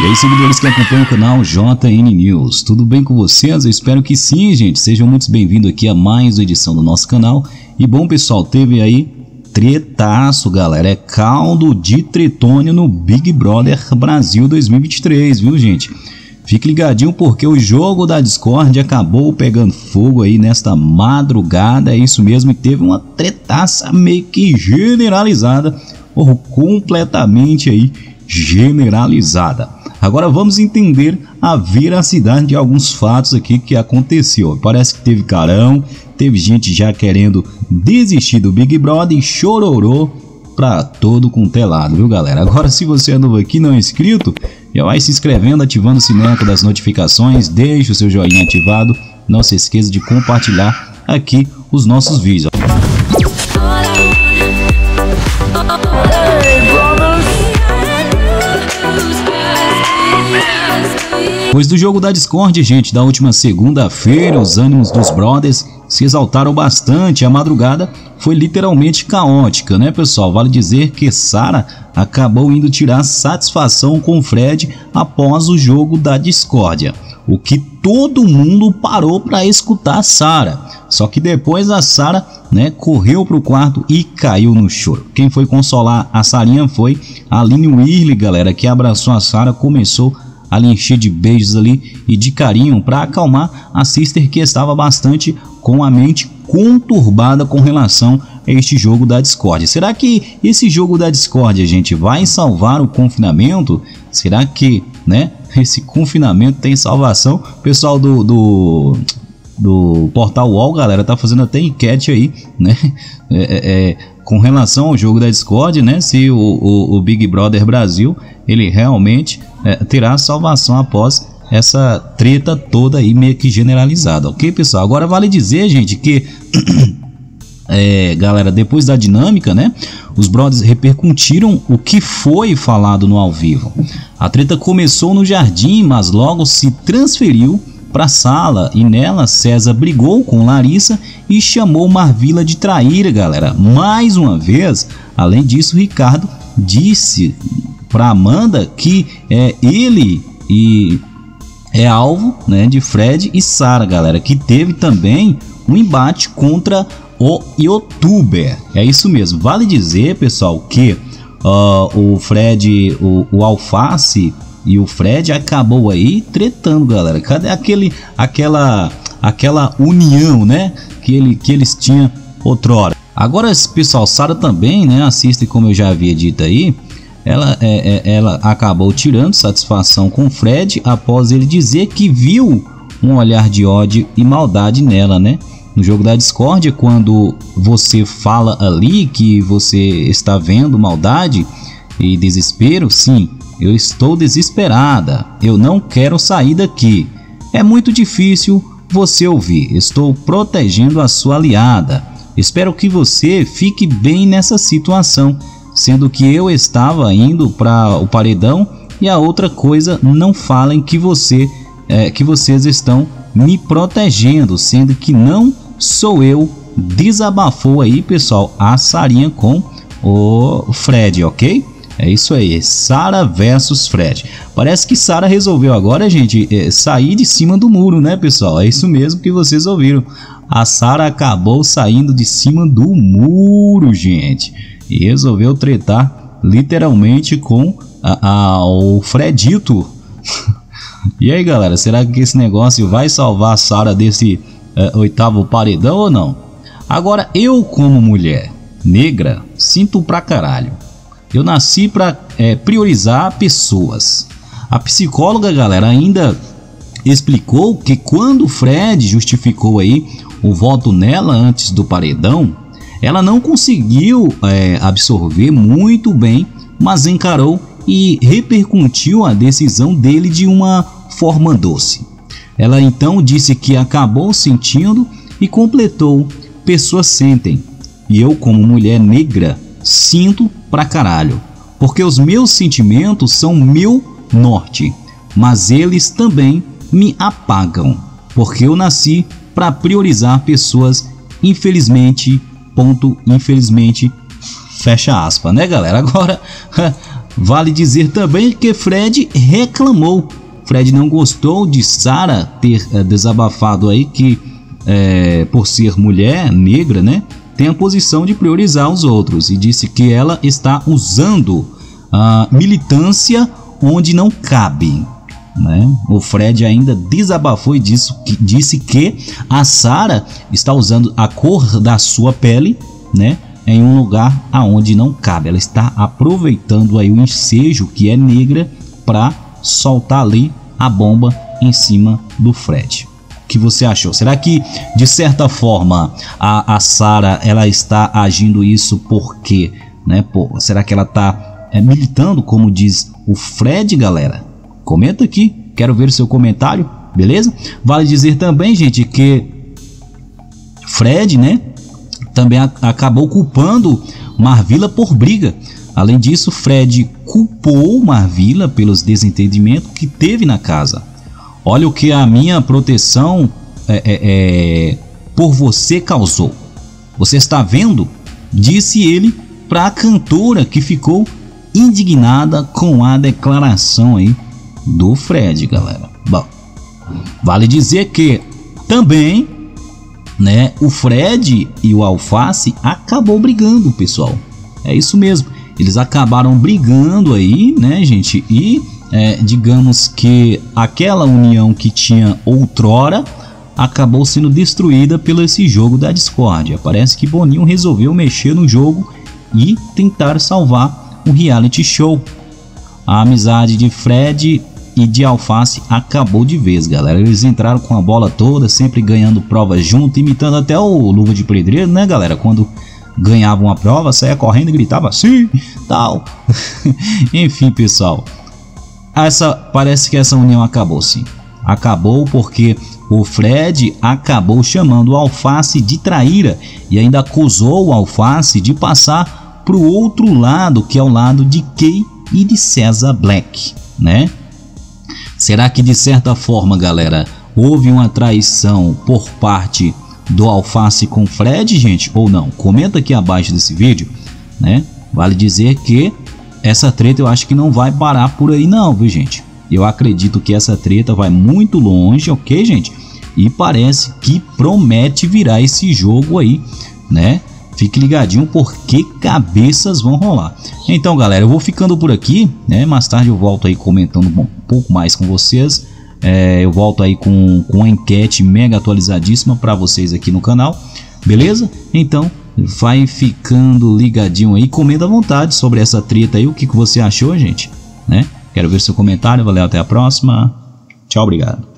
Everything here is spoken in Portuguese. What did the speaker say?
E aí, seguidores que acompanham o canal JN News, tudo bem com vocês? Eu espero que sim, gente. Sejam muito bem-vindos aqui a mais uma edição do nosso canal. E bom, pessoal, teve aí tretaço, galera. É caldo de tretônio no Big Brother Brasil 2023, viu, gente? Fique ligadinho porque o jogo da Discord acabou pegando fogo aí nesta madrugada, é isso mesmo, e teve uma tretaça meio que generalizada, ou completamente aí generalizada. Agora vamos entender a veracidade de alguns fatos aqui que aconteceu. Parece que teve carão, teve gente já querendo desistir do Big Brother e chororô pra todo com telado, viu galera? Agora se você é novo aqui não é inscrito, já vai se inscrevendo, ativando o sininho das notificações, deixe o seu joinha ativado, não se esqueça de compartilhar aqui os nossos vídeos. Depois do jogo da Discord, gente, da última segunda-feira, os ânimos dos brothers se exaltaram bastante. A madrugada foi literalmente caótica, né, pessoal? Vale dizer que Sara acabou indo tirar satisfação com Fred após o jogo da discórdia. O que todo mundo parou para escutar Sara. Só que depois a Sara, né, correu pro quarto e caiu no choro. Quem foi consolar a Sarinha foi a Aline Whirley, galera, que abraçou a Sara, começou a ali encher de beijos ali e de carinho para acalmar a sister que estava bastante com a mente conturbada com relação a este jogo da Discord. Será que esse jogo da Discord, gente, vai salvar o confinamento? Será que, né, esse confinamento tem salvação? Pessoal do, do do portal UOL, galera, tá fazendo até enquete aí, né? É, é, é, com relação ao jogo da Discord, né? Se o, o, o Big Brother Brasil ele realmente é, terá salvação após essa treta toda aí meio que generalizada, ok, pessoal? Agora vale dizer, gente, que é, galera, depois da dinâmica, né? Os brothers repercutiram o que foi falado no ao vivo. A treta começou no jardim, mas logo se transferiu para a sala e nela César brigou com Larissa e chamou Marvila de traíra, galera. Mais uma vez, além disso, Ricardo disse para Amanda que é ele e é alvo, né, de Fred e Sara, galera, que teve também um embate contra o youtuber. É isso mesmo. Vale dizer, pessoal, que uh, o Fred, o, o Alface e o Fred acabou aí tretando, galera. Cadê aquele, aquela, aquela união, né, que ele, que eles tinham outrora? Agora, pessoal, Sara também, né, assiste como eu já havia dito aí ela, é, é, ela acabou tirando satisfação com Fred após ele dizer que viu um olhar de ódio e maldade nela, né? No jogo da discórdia, quando você fala ali que você está vendo maldade e desespero, sim, eu estou desesperada, eu não quero sair daqui. É muito difícil você ouvir, estou protegendo a sua aliada. Espero que você fique bem nessa situação sendo que eu estava indo para o paredão e a outra coisa não falem que você é, que vocês estão me protegendo, sendo que não sou eu. Desabafou aí, pessoal, a Sarinha com o Fred, ok? É isso aí, Sara versus Fred. Parece que Sara resolveu agora, gente, é, sair de cima do muro, né, pessoal? É isso mesmo que vocês ouviram. A Sara acabou saindo de cima do muro, gente e resolveu tretar literalmente com a, a, o Fredito. e aí galera, será que esse negócio vai salvar a Sara desse uh, oitavo paredão ou não? Agora eu como mulher negra sinto pra caralho. Eu nasci para é, priorizar pessoas. A psicóloga, galera, ainda explicou que quando Fred justificou aí o voto nela antes do paredão, ela não conseguiu é, absorver muito bem, mas encarou e repercutiu a decisão dele de uma forma doce. Ela então disse que acabou sentindo e completou: Pessoas sentem, e eu, como mulher negra, sinto pra caralho, porque os meus sentimentos são meu norte, mas eles também me apagam, porque eu nasci para priorizar pessoas infelizmente ponto, infelizmente, fecha aspas, né galera? Agora, vale dizer também que Fred reclamou. Fred não gostou de Sara ter é, desabafado aí que é, por ser mulher negra, né, tem a posição de priorizar os outros e disse que ela está usando a militância onde não cabe. Né? O Fred ainda desabafou e disse que, disse que a Sara está usando a cor da sua pele, né, em um lugar aonde não cabe. Ela está aproveitando aí o ensejo que é negra para soltar ali a bomba em cima do Fred. O que você achou? Será que de certa forma a, a Sara ela está agindo isso porque, né? Por, será que ela está é, militando como diz o Fred, galera? Comenta aqui, quero ver o seu comentário, beleza? Vale dizer também, gente, que Fred, né, também acabou culpando Marvila por briga. Além disso, Fred culpou Marvila pelos desentendimentos que teve na casa. Olha o que a minha proteção é, é, é, por você causou. Você está vendo? Disse ele para a cantora que ficou indignada com a declaração aí do Fred, galera. Bom, vale dizer que também, né, o Fred e o Alface acabou brigando, pessoal. É isso mesmo. Eles acabaram brigando aí, né, gente? E é, digamos que aquela união que tinha outrora acabou sendo destruída pelo esse jogo da discórdia. Parece que Boninho resolveu mexer no jogo e tentar salvar o reality show. A amizade de Fred e de Alface acabou de vez, galera. Eles entraram com a bola toda, sempre ganhando provas junto, imitando até o Luva de Pedreiro, né, galera? Quando ganhavam a prova, saia correndo e gritava assim, tal. Enfim, pessoal. Essa parece que essa união acabou sim. Acabou porque o Fred acabou chamando o Alface de traíra e ainda acusou o Alface de passar pro outro lado, que é o lado de Kay e de César Black, né? Será que de certa forma, galera, houve uma traição por parte do Alface com Fred, gente, ou não? Comenta aqui abaixo desse vídeo, né? Vale dizer que essa treta eu acho que não vai parar por aí não, viu, gente? Eu acredito que essa treta vai muito longe, ok, gente? E parece que promete virar esse jogo aí, né? Fique ligadinho porque cabeças vão rolar. Então, galera, eu vou ficando por aqui, né? Mais tarde eu volto aí comentando um pouco mais com vocês. É, eu volto aí com, com uma enquete mega atualizadíssima para vocês aqui no canal, beleza? Então, vai ficando ligadinho aí, comenta à vontade sobre essa treta aí, o que, que você achou, gente, né? Quero ver seu comentário, valeu, até a próxima. Tchau, obrigado.